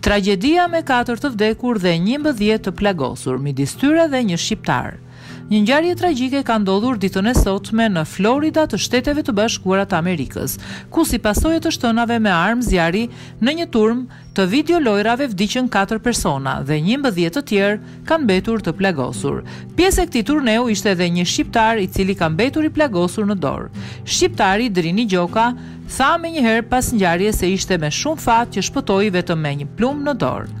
Tragjedia me katër të vdekur dhe njëmbëdhjetë të plagosur, midis tyre dhe një shqiptar. Një ngjarje tragjike ka ndodhur ditën e sotme në Florida të Shteteve të Bashkuara të Amerikës, ku si pasojë e të shtënave me armë zjarri në një turmë Të video-lojrave vdiqën katër persona dhe njëmbëdhjetë të tjerë kanë mbetur të plagosur. Pjesë e këtij turneu ishte edhe një shqiptar i cili ka mbetur i plagosur në dorë. Shqiptari, Drini Gjoka, tha menjëherë pas ngjarjes se ishte me shumë fat që shpëtoi vetëm me një plumb në dorë.